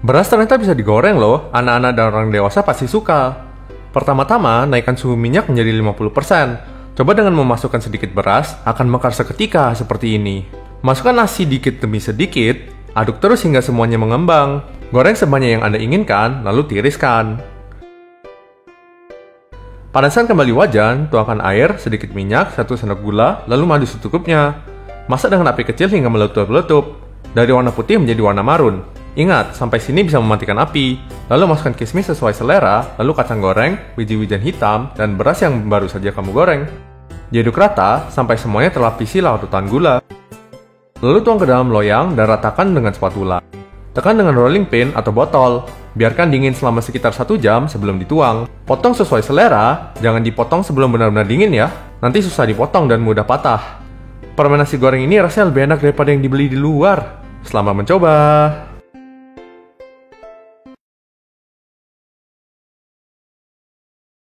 Beras ternyata bisa digoreng loh, anak-anak dan orang dewasa pasti suka. Pertama-tama, naikkan suhu minyak menjadi 50%. Coba dengan memasukkan sedikit beras, akan mekar seketika seperti ini. Masukkan nasi dikit demi sedikit, aduk terus hingga semuanya mengembang. Goreng sebanyak yang Anda inginkan, lalu tiriskan. Panaskan kembali wajan, tuangkan air, sedikit minyak, satu sendok gula, lalu madu secukupnya. Masak dengan api kecil hingga meletup-letup. Dari warna putih menjadi warna marun. Ingat, sampai sini bisa mematikan api. Lalu masukkan kismis sesuai selera, lalu kacang goreng, biji-bijian hitam, dan beras yang baru saja kamu goreng. Diaduk rata sampai semuanya terlapisi larutan gula. Lalu tuang ke dalam loyang dan ratakan dengan spatula. Tekan dengan rolling pin atau botol. Biarkan dingin selama sekitar satu jam sebelum dituang. Potong sesuai selera, jangan dipotong sebelum benar-benar dingin ya. Nanti susah dipotong dan mudah patah. Permen nasi goreng ini rasanya lebih enak daripada yang dibeli di luar. Selamat mencoba!